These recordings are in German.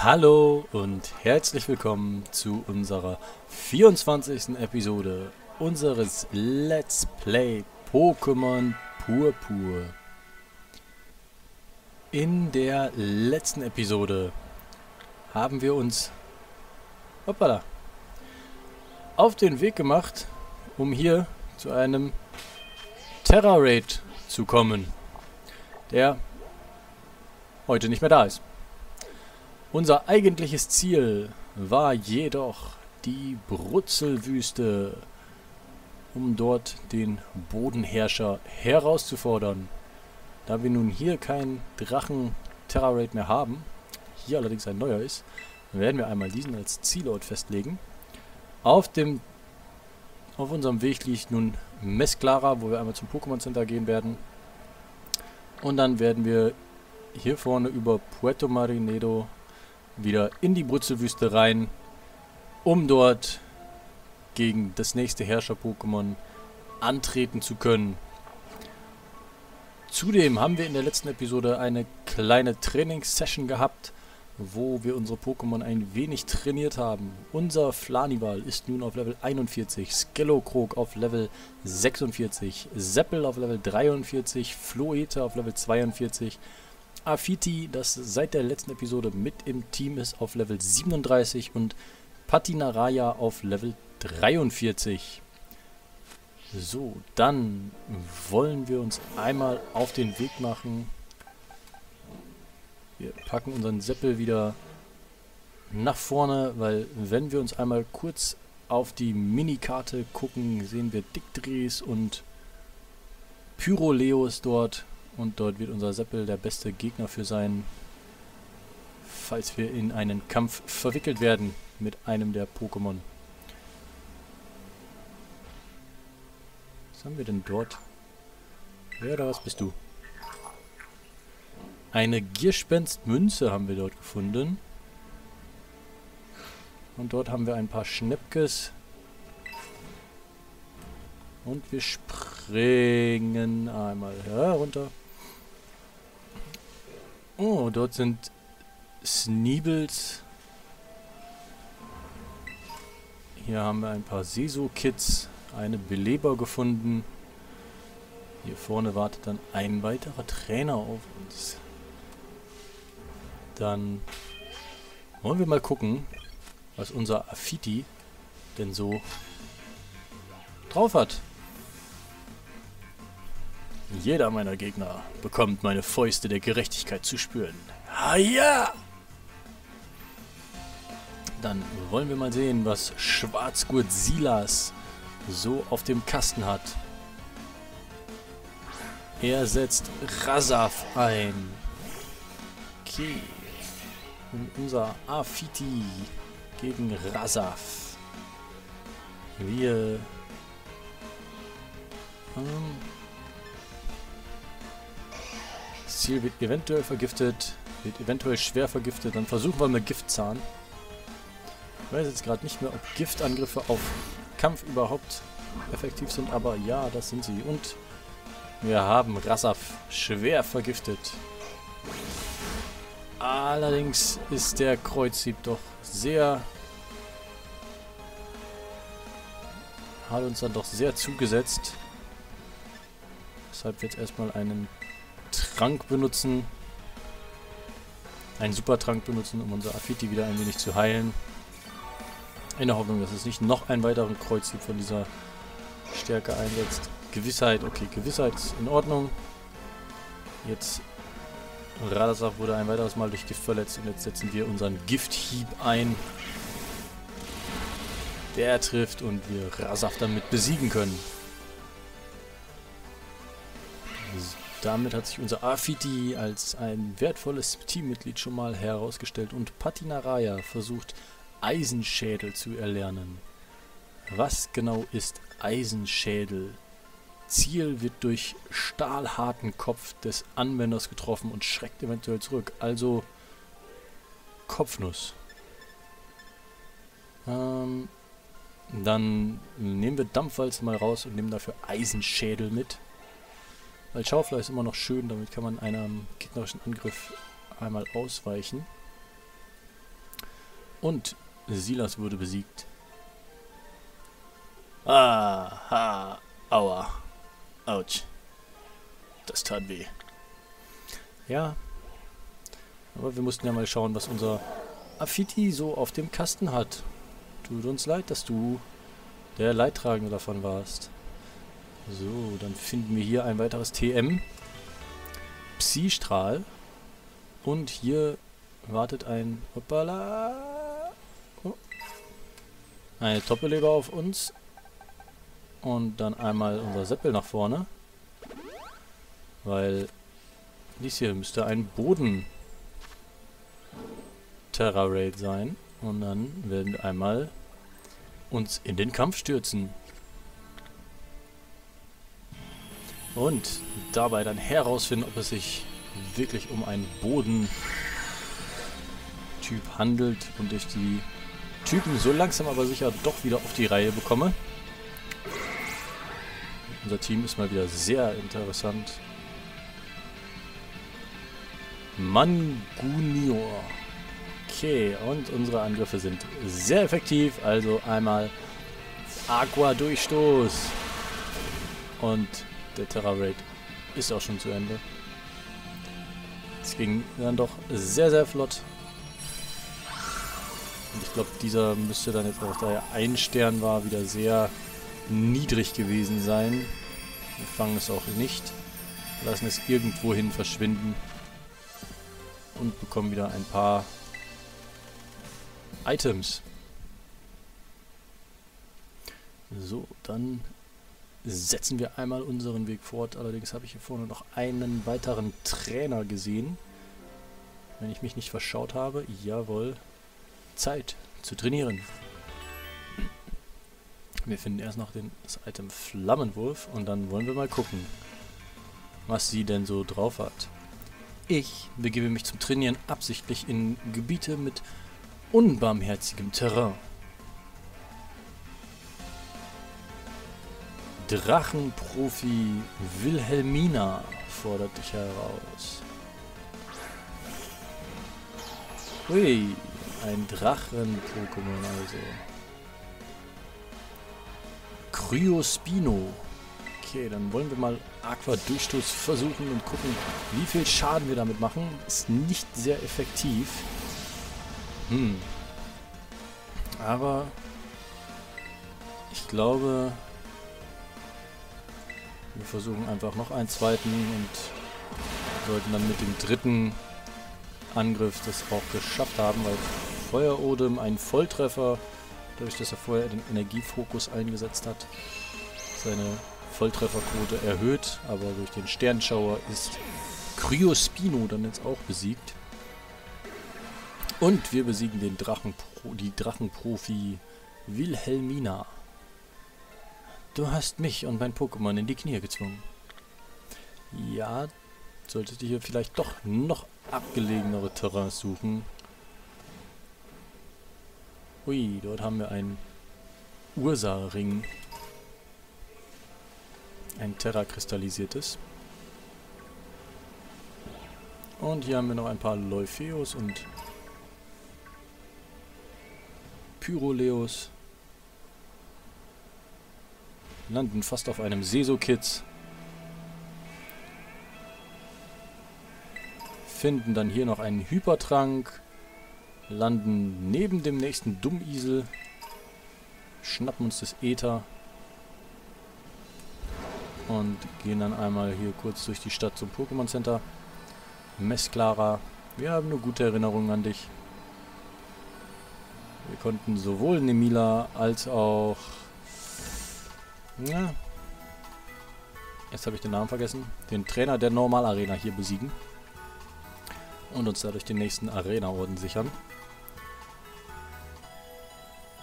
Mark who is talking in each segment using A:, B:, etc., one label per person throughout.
A: Hallo und herzlich willkommen zu unserer 24. Episode unseres Let's Play Pokémon Purpur. In der letzten Episode haben wir uns hoppala, auf den Weg gemacht, um hier zu einem Terra Raid zu kommen, der heute nicht mehr da ist. Unser eigentliches Ziel war jedoch die Brutzelwüste, um dort den Bodenherrscher herauszufordern. Da wir nun hier keinen Drachen Terra Raid mehr haben, hier allerdings ein neuer ist, werden wir einmal diesen als Zielort festlegen. Auf dem auf unserem Weg liegt nun Mesclara, wo wir einmal zum Pokémon Center gehen werden. Und dann werden wir hier vorne über Puerto Marinedo wieder in die Brutzelwüste rein, um dort gegen das nächste Herrscher-Pokémon antreten zu können. Zudem haben wir in der letzten Episode eine kleine Trainingssession gehabt, wo wir unsere Pokémon ein wenig trainiert haben. Unser Flanival ist nun auf Level 41, Skellokrag auf Level 46, Seppel auf Level 43, Floete auf Level 42 Afiti, das seit der letzten Episode mit im Team ist, auf Level 37 und Patinaraya auf Level 43. So, dann wollen wir uns einmal auf den Weg machen. Wir packen unseren Seppel wieder nach vorne, weil wenn wir uns einmal kurz auf die Minikarte gucken, sehen wir Dickdres und Pyroleos dort. Und dort wird unser Seppel der beste Gegner für sein, falls wir in einen Kampf verwickelt werden mit einem der Pokémon. Was haben wir denn dort? Wer oder was bist du? Eine Gierspenstmünze haben wir dort gefunden. Und dort haben wir ein paar Schnäppkes. Und wir springen einmal herunter. Oh, dort sind Sneebles. Hier haben wir ein paar Seso-Kits, eine Beleber gefunden. Hier vorne wartet dann ein weiterer Trainer auf uns. Dann wollen wir mal gucken, was unser Afiti denn so drauf hat. Jeder meiner Gegner bekommt meine Fäuste der Gerechtigkeit zu spüren. Haja! Dann wollen wir mal sehen, was Schwarzgurt Silas so auf dem Kasten hat. Er setzt Rasaf ein. Okay. Und unser Afiti gegen Rasaf. Wir... Ähm, Ziel wird eventuell vergiftet, wird eventuell schwer vergiftet. Dann versuchen wir mit Giftzahn. Ich weiß jetzt gerade nicht mehr, ob Giftangriffe auf Kampf überhaupt effektiv sind, aber ja, das sind sie. Und wir haben Rassaf schwer vergiftet. Allerdings ist der Kreuzhieb doch sehr... hat uns dann doch sehr zugesetzt. Deshalb wird erstmal einen Trank benutzen. Einen Supertrank benutzen, um unser Afiti wieder ein wenig zu heilen. In der Hoffnung, dass es nicht noch einen weiteren Kreuzhieb von dieser Stärke einsetzt. Gewissheit, okay, Gewissheit ist in Ordnung. Jetzt Radasach wurde ein weiteres Mal durch Gift verletzt und jetzt setzen wir unseren Gifthieb ein. Der trifft und wir Rasaf damit besiegen können. Damit hat sich unser Afiti als ein wertvolles Teammitglied schon mal herausgestellt und Patinaraya versucht Eisenschädel zu erlernen. Was genau ist Eisenschädel? Ziel wird durch stahlharten Kopf des Anwenders getroffen und schreckt eventuell zurück. Also Kopfnuss. Ähm, dann nehmen wir Dampfwalze mal raus und nehmen dafür Eisenschädel mit. Weil Schaufler ist immer noch schön, damit kann man einem gegnerischen Angriff einmal ausweichen. Und Silas wurde besiegt. Aha, aua, ouch. Das tat weh. Ja, aber wir mussten ja mal schauen, was unser Affiti so auf dem Kasten hat. Tut uns leid, dass du der Leidtragende davon warst. So, dann finden wir hier ein weiteres TM. Psi-Strahl. Und hier wartet ein... Hoppala. Oh. Eine Doppelleber auf uns. Und dann einmal unser Seppel nach vorne. Weil dies hier müsste ein Boden Terra Raid sein. Und dann werden wir einmal uns in den Kampf stürzen. Und dabei dann herausfinden, ob es sich wirklich um einen Boden-Typ handelt und ich die Typen so langsam aber sicher doch wieder auf die Reihe bekomme. Unser Team ist mal wieder sehr interessant. Mangunior. Okay, und unsere Angriffe sind sehr effektiv. Also einmal Aqua-Durchstoß. Und der Terra Raid ist auch schon zu Ende. Es ging dann doch sehr, sehr flott. Und ich glaube, dieser müsste dann jetzt auch, da er ein Stern war, wieder sehr niedrig gewesen sein. Wir fangen es auch nicht. Lassen es irgendwohin verschwinden. Und bekommen wieder ein paar Items. So, dann setzen wir einmal unseren Weg fort. Allerdings habe ich hier vorne noch einen weiteren Trainer gesehen. Wenn ich mich nicht verschaut habe. Jawohl. Zeit zu trainieren. Wir finden erst noch den, das Item Flammenwurf und dann wollen wir mal gucken, was sie denn so drauf hat. Ich begebe mich zum Trainieren absichtlich in Gebiete mit unbarmherzigem Terrain. Drachenprofi Wilhelmina fordert dich heraus. Hui, ein Drachen-Pokémon also. Cryospino. Okay, dann wollen wir mal Aqua-Durchstoß versuchen und gucken, wie viel Schaden wir damit machen. Ist nicht sehr effektiv. Hm. Aber ich glaube, wir versuchen einfach noch einen zweiten und sollten dann mit dem dritten Angriff das auch geschafft haben, weil Feuerodem ein Volltreffer, dadurch, dass er vorher den Energiefokus eingesetzt hat, seine Volltrefferquote erhöht, aber durch den Sternschauer ist Cryospino dann jetzt auch besiegt. Und wir besiegen den Drachenpro die Drachenprofi Wilhelmina. Du hast mich und mein Pokémon in die Knie gezwungen. Ja, solltest du hier vielleicht doch noch abgelegenere Terrains suchen. Ui, dort haben wir einen Ursa-Ring. Ein Terra-kristallisiertes. Und hier haben wir noch ein paar Leufeos und Pyroleos landen fast auf einem Seso-Kids. Finden dann hier noch einen Hypertrank. Landen neben dem nächsten Dummisel. Schnappen uns das Ether. Und gehen dann einmal hier kurz durch die Stadt zum Pokémon Center. Messklara, wir haben eine gute Erinnerung an dich. Wir konnten sowohl Nemila als auch ja. Jetzt habe ich den Namen vergessen. Den Trainer der Normal-Arena hier besiegen. Und uns dadurch den nächsten Arena-Orden sichern.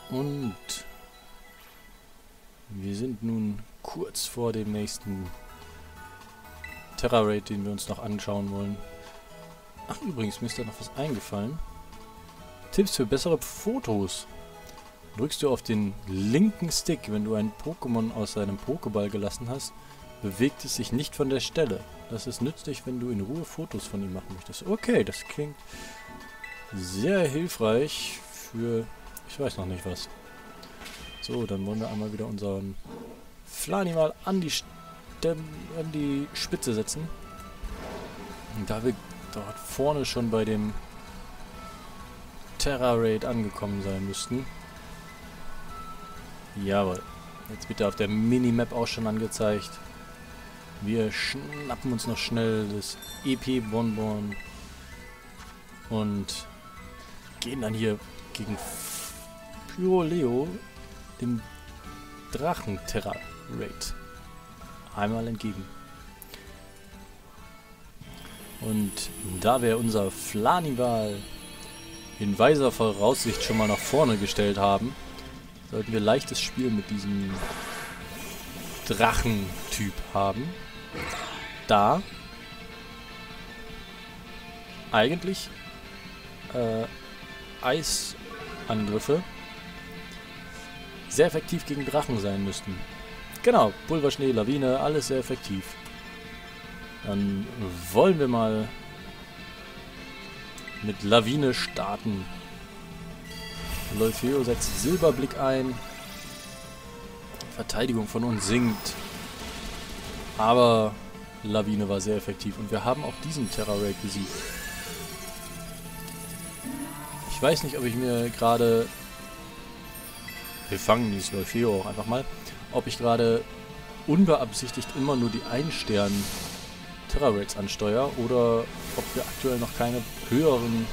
A: Und wir sind nun kurz vor dem nächsten Terra-Raid, den wir uns noch anschauen wollen. Ach, übrigens, mir ist da noch was eingefallen. Tipps für bessere Fotos. Drückst du auf den linken Stick, wenn du ein Pokémon aus seinem Pokéball gelassen hast, bewegt es sich nicht von der Stelle. Das ist nützlich, wenn du in Ruhe Fotos von ihm machen möchtest. Okay, das klingt sehr hilfreich für... Ich weiß noch nicht was. So, dann wollen wir einmal wieder unseren Flani mal an die, Stem an die Spitze setzen. Und da wir dort vorne schon bei dem Terra Raid angekommen sein müssten. Jawohl. Jetzt er auf der Minimap auch schon angezeigt. Wir schnappen uns noch schnell das EP Bonbon und gehen dann hier gegen Pyroleo, dem Drachen-Terra-Raid, einmal entgegen. Und da wir unser Flanival in weiser Voraussicht schon mal nach vorne gestellt haben, sollten wir leichtes Spiel mit diesem Drachentyp haben. Da eigentlich äh, Eisangriffe sehr effektiv gegen Drachen sein müssten. Genau, Pulverschnee, Lawine, alles sehr effektiv. Dann wollen wir mal mit Lawine starten. Leufeo setzt Silberblick ein. Verteidigung von uns sinkt. Aber Lawine war sehr effektiv. Und wir haben auch diesen Terra Raid besiegt. Ich weiß nicht, ob ich mir gerade... Wir fangen dieses Leufeo auch einfach mal. Ob ich gerade unbeabsichtigt immer nur die Ein-Stern Terra Raids ansteuere oder ob wir aktuell noch keine höheren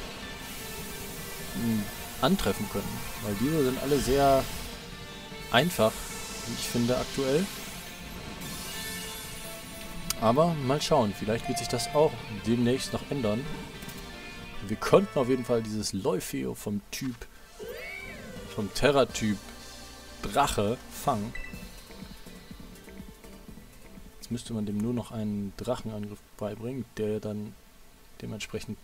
A: hm, antreffen können. Weil diese sind alle sehr einfach, wie ich finde, aktuell. Aber mal schauen, vielleicht wird sich das auch demnächst noch ändern. Wir konnten auf jeden Fall dieses Leufeo vom Typ, vom Terra-Typ Drache fangen. Jetzt müsste man dem nur noch einen Drachenangriff beibringen, der dann dementsprechend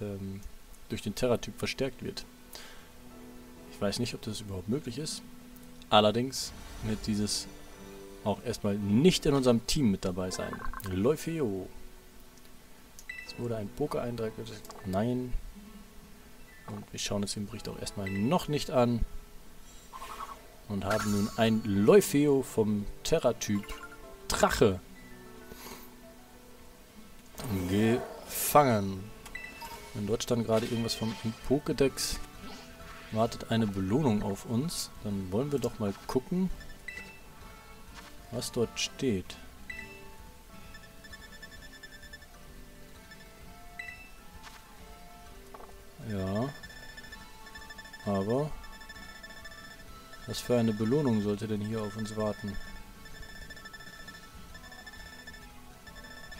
A: ähm, durch den Terra-Typ verstärkt wird. Ich weiß nicht, ob das überhaupt möglich ist. Allerdings wird dieses auch erstmal nicht in unserem Team mit dabei sein. Leufeo. Es wurde ein Poker-Eintrag. Nein. Und wir schauen uns den Bericht auch erstmal noch nicht an. Und haben nun ein Leufeo vom Terra-Typ Drache gefangen. In Deutschland gerade irgendwas vom Pokédex wartet eine Belohnung auf uns. Dann wollen wir doch mal gucken, was dort steht. Ja. Aber was für eine Belohnung sollte denn hier auf uns warten?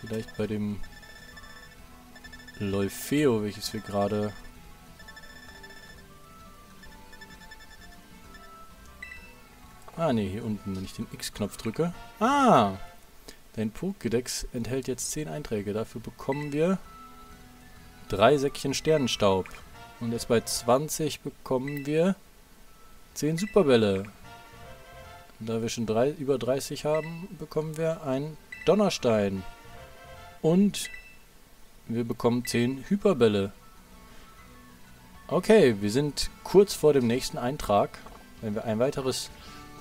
A: Vielleicht bei dem Leufeo, welches wir gerade Ah, ne, hier unten, wenn ich den X-Knopf drücke. Ah! Dein Pokédex enthält jetzt 10 Einträge. Dafür bekommen wir drei Säckchen Sternenstaub. Und jetzt bei 20 bekommen wir 10 Superbälle. Da wir schon drei, über 30 haben, bekommen wir einen Donnerstein. Und wir bekommen 10 Hyperbälle. Okay, wir sind kurz vor dem nächsten Eintrag. Wenn wir ein weiteres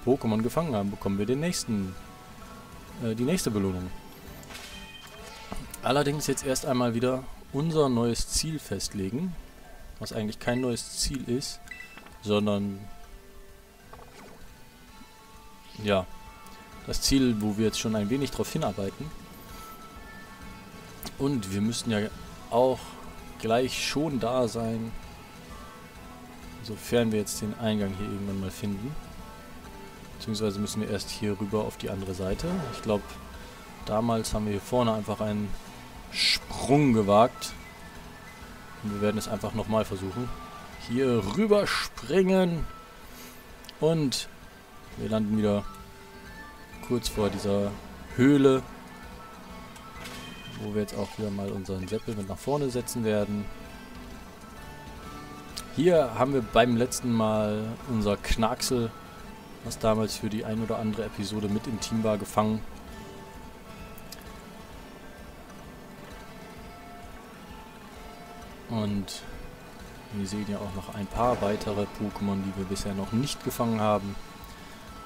A: Pokémon gefangen haben, bekommen wir den nächsten, äh, die nächste Belohnung. Allerdings jetzt erst einmal wieder unser neues Ziel festlegen, was eigentlich kein neues Ziel ist, sondern ja, das Ziel, wo wir jetzt schon ein wenig darauf hinarbeiten. Und wir müssen ja auch gleich schon da sein, sofern wir jetzt den Eingang hier irgendwann mal finden. Beziehungsweise müssen wir erst hier rüber auf die andere Seite. Ich glaube, damals haben wir hier vorne einfach einen Sprung gewagt. Und wir werden es einfach nochmal versuchen. Hier rüber springen. Und wir landen wieder kurz vor dieser Höhle. Wo wir jetzt auch wieder mal unseren Seppel mit nach vorne setzen werden. Hier haben wir beim letzten Mal unser Knacksel was damals für die ein oder andere Episode mit im Team war, gefangen. Und Wir sehen ja auch noch ein paar weitere Pokémon, die wir bisher noch nicht gefangen haben.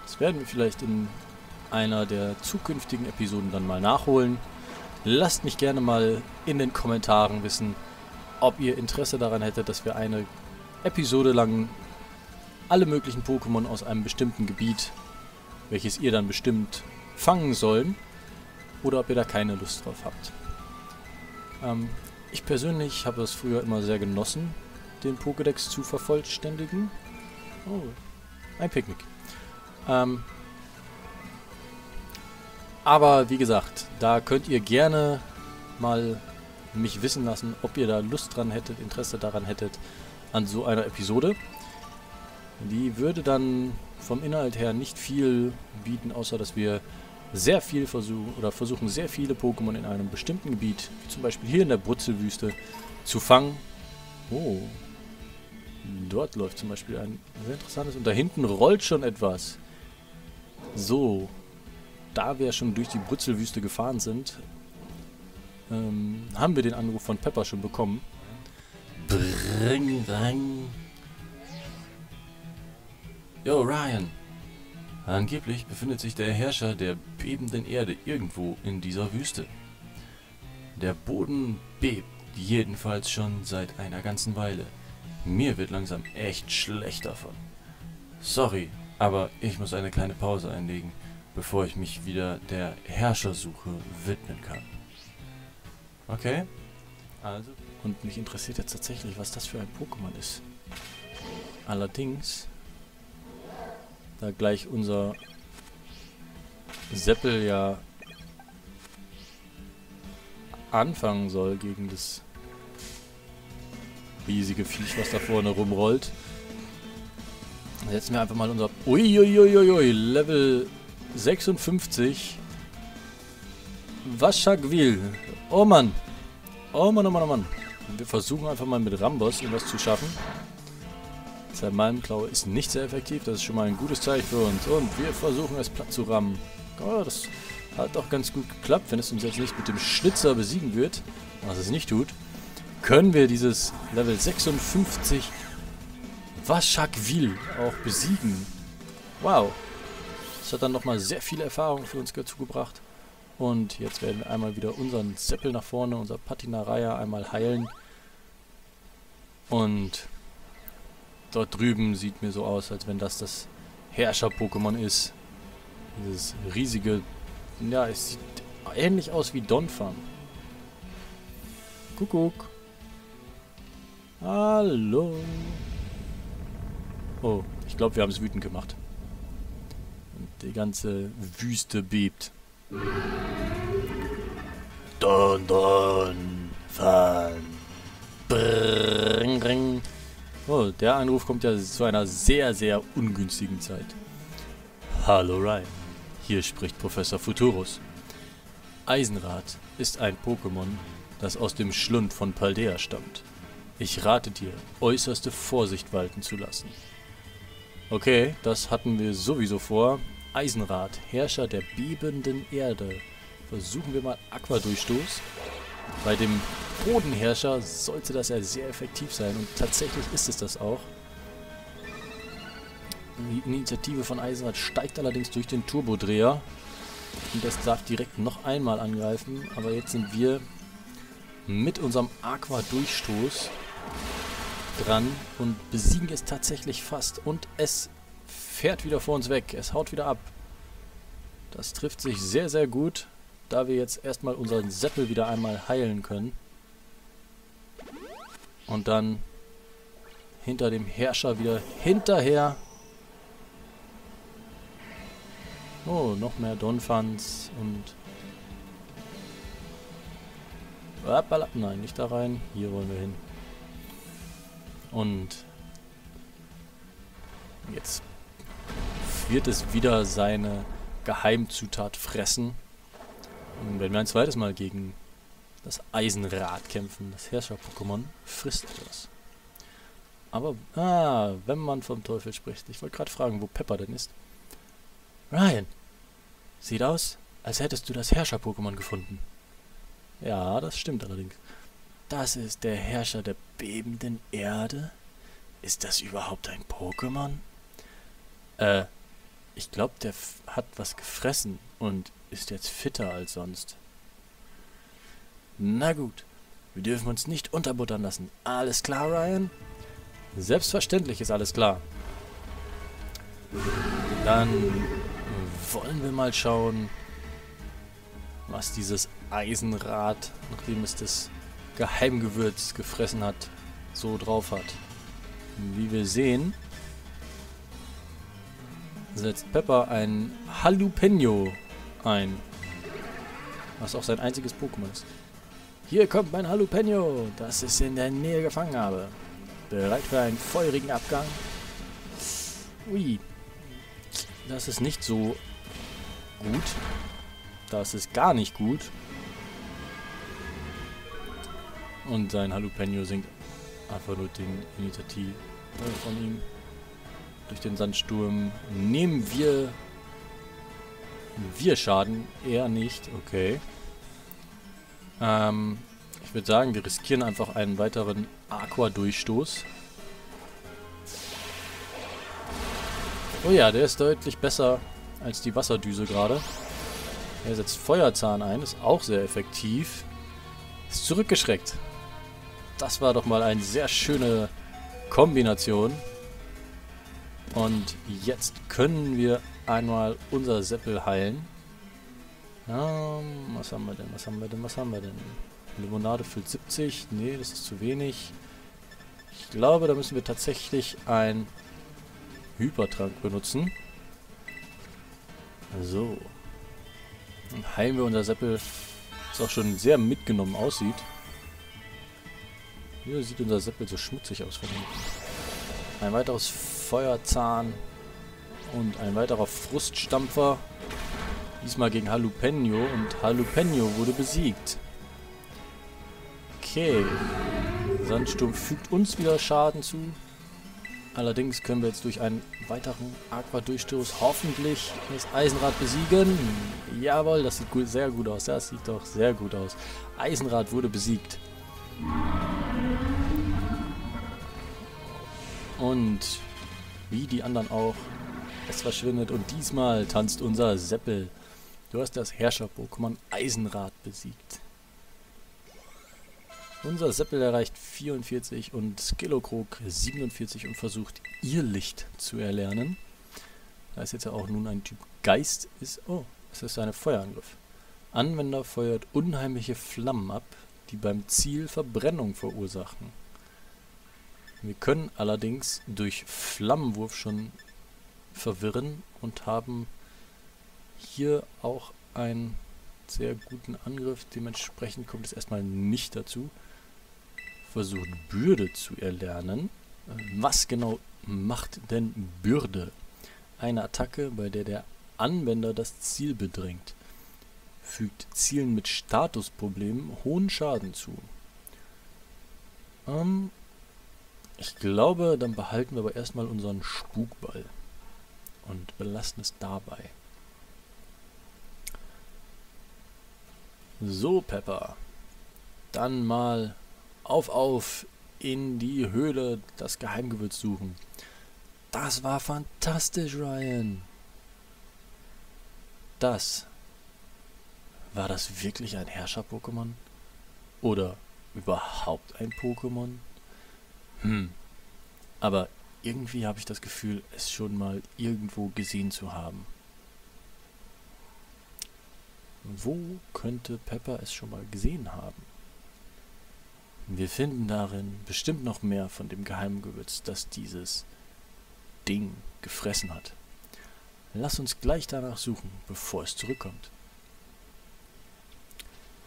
A: Das werden wir vielleicht in einer der zukünftigen Episoden dann mal nachholen. Lasst mich gerne mal in den Kommentaren wissen, ob ihr Interesse daran hättet, dass wir eine Episode lang alle möglichen Pokémon aus einem bestimmten Gebiet, welches ihr dann bestimmt fangen sollen, oder ob ihr da keine Lust drauf habt. Ähm, ich persönlich habe es früher immer sehr genossen, den Pokédex zu vervollständigen. Oh, ein Picknick. Ähm, aber wie gesagt, da könnt ihr gerne mal mich wissen lassen, ob ihr da Lust dran hättet, Interesse daran hättet an so einer Episode. Die würde dann vom Inhalt her nicht viel bieten, außer dass wir sehr viel versuchen oder versuchen sehr viele Pokémon in einem bestimmten Gebiet, wie zum Beispiel hier in der Brutzelwüste, zu fangen. Oh. Dort läuft zum Beispiel ein sehr interessantes und da hinten rollt schon etwas. So. Da wir schon durch die Brutzelwüste gefahren sind, ähm, haben wir den Anruf von Pepper schon bekommen. Bring, bring. Yo, Ryan. Angeblich befindet sich der Herrscher der bebenden Erde irgendwo in dieser Wüste. Der Boden bebt jedenfalls schon seit einer ganzen Weile. Mir wird langsam echt schlecht davon. Sorry, aber ich muss eine kleine Pause einlegen, bevor ich mich wieder der Herrschersuche widmen kann. Okay? Also. Und mich interessiert jetzt tatsächlich, was das für ein Pokémon ist. Allerdings da gleich unser Seppel ja anfangen soll gegen das riesige Viech, was da vorne rumrollt. Setzen wir einfach mal unser... Uiuiuiui, Level 56. Waschakville. Oh Mann. Oh Mann, oh Mann, oh Mann. Wir versuchen einfach mal mit Rambos irgendwas zu schaffen. Zermalmklaue ist nicht sehr effektiv, das ist schon mal ein gutes Zeichen für uns. Und wir versuchen es platt zu rammen. Oh, das hat doch ganz gut geklappt, wenn es uns jetzt nicht mit dem Schnitzer besiegen wird, was es nicht tut, können wir dieses Level 56 Waschakville auch besiegen. Wow. Das hat dann nochmal sehr viele Erfahrungen für uns dazu gebracht. Und jetzt werden wir einmal wieder unseren Seppel nach vorne, unser Patinaraya einmal heilen. Und Dort drüben sieht mir so aus, als wenn das das Herrscher-Pokémon ist. Dieses riesige... Ja, es sieht ähnlich aus wie Donphan. Kuckuck. Hallo. Oh, ich glaube, wir haben es wütend gemacht. Und die ganze Wüste bebt. Don, don, fan. Bring. Oh, der Anruf kommt ja zu einer sehr, sehr ungünstigen Zeit. Hallo Ryan, hier spricht Professor Futurus. Eisenrad ist ein Pokémon, das aus dem Schlund von Paldea stammt. Ich rate dir, äußerste Vorsicht walten zu lassen. Okay, das hatten wir sowieso vor. Eisenrad, Herrscher der bebenden Erde. Versuchen wir mal Aqua-Durchstoß. Bei dem Bodenherrscher sollte das ja sehr effektiv sein. Und tatsächlich ist es das auch. Die Initiative von Eisenrad steigt allerdings durch den Turbodreher. Und das darf direkt noch einmal angreifen. Aber jetzt sind wir mit unserem Aqua-Durchstoß dran und besiegen es tatsächlich fast. Und es fährt wieder vor uns weg. Es haut wieder ab. Das trifft sich sehr, sehr gut, da wir jetzt erstmal unseren Seppel wieder einmal heilen können. Und dann hinter dem Herrscher wieder hinterher. Oh, noch mehr Donfans und... Nein, nicht da rein. Hier wollen wir hin. Und jetzt wird es wieder seine Geheimzutat fressen. Und wenn wir ein zweites Mal gegen das Eisenrad kämpfen. Das Herrscher-Pokémon frisst das. Aber, ah, wenn man vom Teufel spricht. Ich wollte gerade fragen, wo Pepper denn ist. Ryan, sieht aus, als hättest du das Herrscher-Pokémon gefunden. Ja, das stimmt allerdings. Das ist der Herrscher der bebenden Erde? Ist das überhaupt ein Pokémon? Äh, ich glaube, der hat was gefressen und ist jetzt fitter als sonst. Na gut, wir dürfen uns nicht unterbuttern lassen. Alles klar, Ryan? Selbstverständlich ist alles klar. Dann wollen wir mal schauen, was dieses Eisenrad, nachdem es das Geheimgewürz gefressen hat, so drauf hat. Wie wir sehen, setzt Pepper ein Jalapeno ein. Was auch sein einziges Pokémon ist. Hier kommt mein Jalapeno, das ich in der Nähe gefangen habe. Bereit für einen feurigen Abgang? Ui. Das ist nicht so gut. Das ist gar nicht gut. Und sein Jalapeno singt einfach nur den Initiativ von ihm. Durch den Sandsturm nehmen wir wir Schaden. Er nicht. Okay. Ähm, ich würde sagen, wir riskieren einfach einen weiteren Aqua-Durchstoß. Oh ja, der ist deutlich besser als die Wasserdüse gerade. Er setzt Feuerzahn ein, ist auch sehr effektiv. Ist zurückgeschreckt. Das war doch mal eine sehr schöne Kombination. Und jetzt können wir einmal unser Seppel heilen. Ähm, was haben wir denn, was haben wir denn, was haben wir denn? Limonade füllt 70. Nee, das ist zu wenig. Ich glaube, da müssen wir tatsächlich ein Hypertrank benutzen. So. Dann heilen wir unser Seppel, das auch schon sehr mitgenommen aussieht. Hier sieht unser Seppel so schmutzig aus von hinten. Ein weiteres Feuerzahn und ein weiterer Fruststampfer. Diesmal gegen Jalapeno und Jalapeno wurde besiegt. Okay. Sandsturm fügt uns wieder Schaden zu. Allerdings können wir jetzt durch einen weiteren Aqua-Durchstoß hoffentlich das Eisenrad besiegen. Jawohl, das sieht gut, sehr gut aus. Das sieht doch sehr gut aus. Eisenrad wurde besiegt. Und wie die anderen auch, es verschwindet. Und diesmal tanzt unser Seppel. Du hast das Herrscher-Pokémon Eisenrad besiegt. Unser Seppel erreicht 44 und Skillokrog 47 und versucht ihr Licht zu erlernen. Da ist jetzt ja auch nun ein Typ Geist ist. Oh, es ist ein Feuerangriff. Anwender feuert unheimliche Flammen ab, die beim Ziel Verbrennung verursachen. Wir können allerdings durch Flammenwurf schon verwirren und haben hier auch einen sehr guten Angriff. Dementsprechend kommt es erstmal nicht dazu versucht Bürde zu erlernen. Was genau macht denn Bürde? Eine Attacke, bei der der Anwender das Ziel bedrängt. Fügt Zielen mit Statusproblemen hohen Schaden zu. Ähm, ich glaube, dann behalten wir aber erstmal unseren Spukball. Und belassen es dabei. So, Pepper. Dann mal auf, auf in die Höhle das Geheimgewürz suchen. Das war fantastisch, Ryan. Das. War das wirklich ein Herrscher-Pokémon? Oder überhaupt ein Pokémon? Hm. Aber irgendwie habe ich das Gefühl, es schon mal irgendwo gesehen zu haben. Wo könnte Pepper es schon mal gesehen haben? Wir finden darin bestimmt noch mehr von dem Geheimgewürz, das dieses Ding gefressen hat. Lass uns gleich danach suchen, bevor es zurückkommt.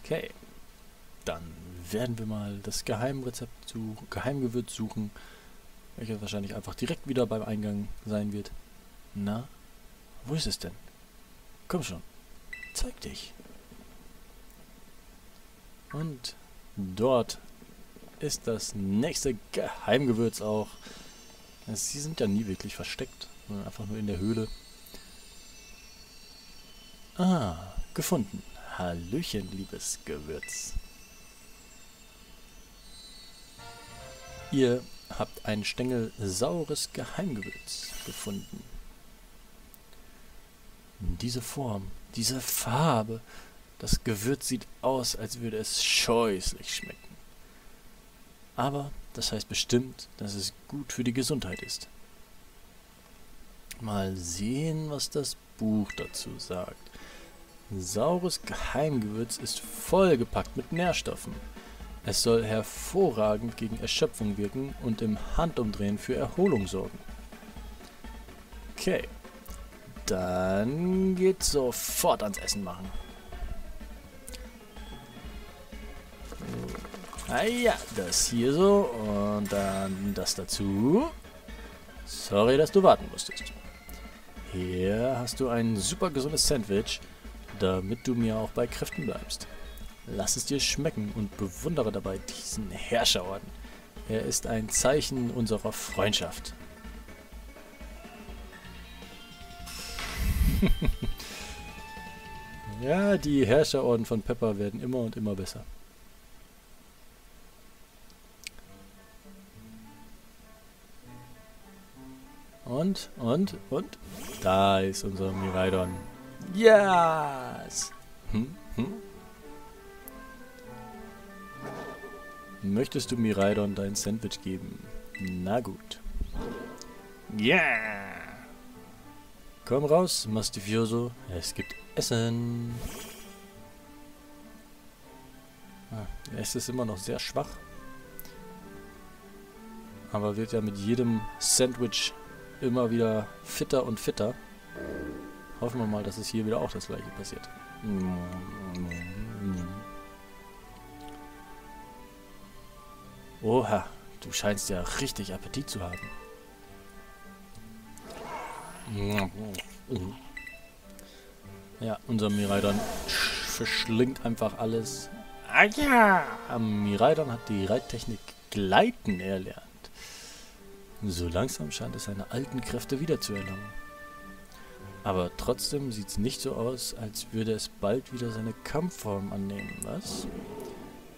A: Okay, dann werden wir mal das Geheimrezept suchen, Geheimgewürz suchen, welches wahrscheinlich einfach direkt wieder beim Eingang sein wird. Na, wo ist es denn? Komm schon, zeig dich. Und dort ist das nächste Geheimgewürz auch. Sie sind ja nie wirklich versteckt, sondern einfach nur in der Höhle. Ah, gefunden. Hallöchen, liebes Gewürz. Ihr habt ein Stängel saures Geheimgewürz gefunden. Diese Form, diese Farbe, das Gewürz sieht aus, als würde es scheußlich schmecken. Aber das heißt bestimmt, dass es gut für die Gesundheit ist. Mal sehen, was das Buch dazu sagt. Saures Geheimgewürz ist vollgepackt mit Nährstoffen. Es soll hervorragend gegen Erschöpfung wirken und im Handumdrehen für Erholung sorgen. Okay, dann geht's sofort ans Essen machen. Ah ja, das hier so und dann das dazu. Sorry, dass du warten musstest. Hier hast du ein super gesundes Sandwich, damit du mir auch bei Kräften bleibst. Lass es dir schmecken und bewundere dabei diesen Herrscherorden. Er ist ein Zeichen unserer Freundschaft. ja, die Herrscherorden von Pepper werden immer und immer besser. Und, und, und. Da ist unser Miraidon. Yes! Hm, hm. Möchtest du Miraidon dein Sandwich geben? Na gut. Yeah! Komm raus, Mastifioso. Es gibt Essen. Ah, es ist immer noch sehr schwach. Aber wird ja mit jedem Sandwich immer wieder fitter und fitter. Hoffen wir mal, dass es hier wieder auch das gleiche passiert. Oha, du scheinst ja richtig Appetit zu haben. Ja, unser Miraidon verschlingt einfach alles. Ah ja! Miraidon hat die Reittechnik Gleiten erlernt. So langsam scheint es seine alten Kräfte wiederzuerlangen. Aber trotzdem sieht es nicht so aus, als würde es bald wieder seine Kampfform annehmen, was?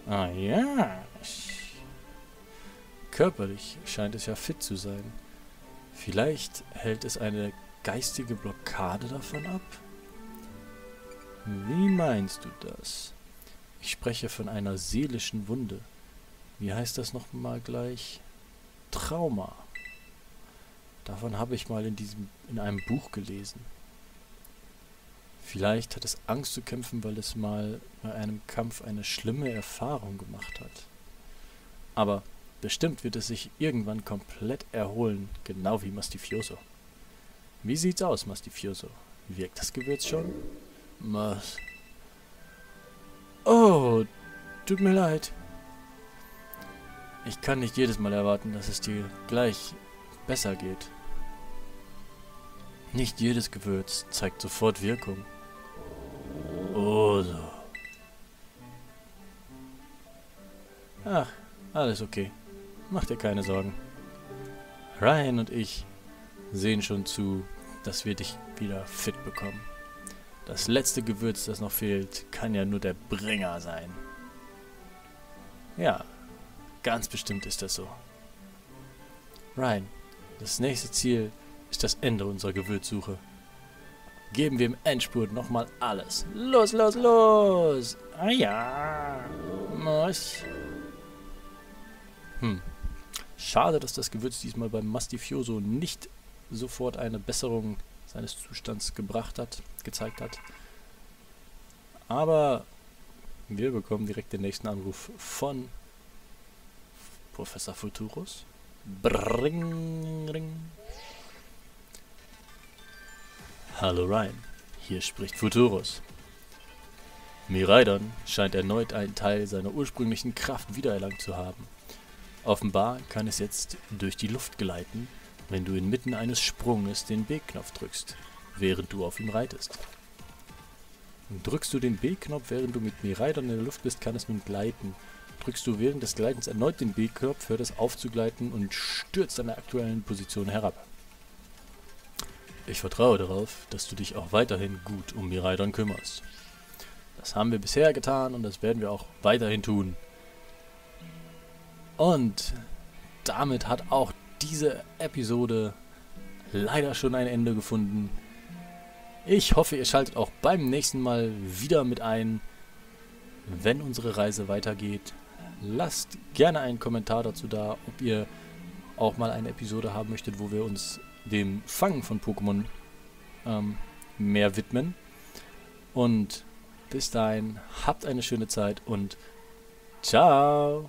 A: Ah ja. Körperlich scheint es ja fit zu sein. Vielleicht hält es eine geistige Blockade davon ab? Wie meinst du das? Ich spreche von einer seelischen Wunde. Wie heißt das nochmal gleich? Trauma. Davon habe ich mal in diesem in einem Buch gelesen. Vielleicht hat es Angst zu kämpfen, weil es mal bei einem Kampf eine schlimme Erfahrung gemacht hat. Aber bestimmt wird es sich irgendwann komplett erholen, genau wie Mastifioso. Wie sieht's aus, Mastifioso? Wirkt das Gewürz schon? Was? Oh, tut mir leid. Ich kann nicht jedes Mal erwarten, dass es dir gleich besser geht. Nicht jedes Gewürz zeigt sofort Wirkung. Oh so. Ach, alles okay. Mach dir keine Sorgen. Ryan und ich sehen schon zu, dass wir dich wieder fit bekommen. Das letzte Gewürz, das noch fehlt, kann ja nur der Bringer sein. Ja, ganz bestimmt ist das so. Ryan, das nächste Ziel ist das Ende unserer Gewürzsuche. Geben wir im Endspurt nochmal alles. Los, los, los! Ah ja! Was? Hm. Schade, dass das Gewürz diesmal beim Mastifioso nicht sofort eine Besserung seines Zustands gebracht hat, gezeigt hat. Aber wir bekommen direkt den nächsten Anruf von Professor Futurus. Bring, ring. Hallo Ryan, hier spricht Futurus. Miraidon scheint erneut einen Teil seiner ursprünglichen Kraft wiedererlangt zu haben. Offenbar kann es jetzt durch die Luft gleiten, wenn du inmitten eines Sprunges den B-Knopf drückst, während du auf ihm reitest. Drückst du den B-Knopf, während du mit Miraidon in der Luft bist, kann es nun gleiten. Drückst du während des Gleitens erneut den B-Knopf, hört es auf zu gleiten und stürzt an der aktuellen Position herab. Ich vertraue darauf, dass du dich auch weiterhin gut um Miraidon kümmerst. Das haben wir bisher getan und das werden wir auch weiterhin tun. Und damit hat auch diese Episode leider schon ein Ende gefunden. Ich hoffe, ihr schaltet auch beim nächsten Mal wieder mit ein, wenn unsere Reise weitergeht. Lasst gerne einen Kommentar dazu da, ob ihr auch mal eine Episode haben möchtet, wo wir uns dem Fangen von Pokémon ähm, mehr widmen. Und bis dahin, habt eine schöne Zeit und ciao!